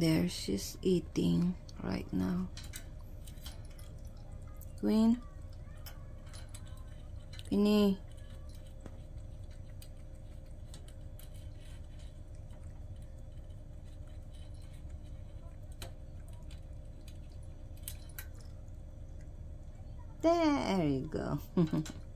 there she's eating right now queen Penny. There you go.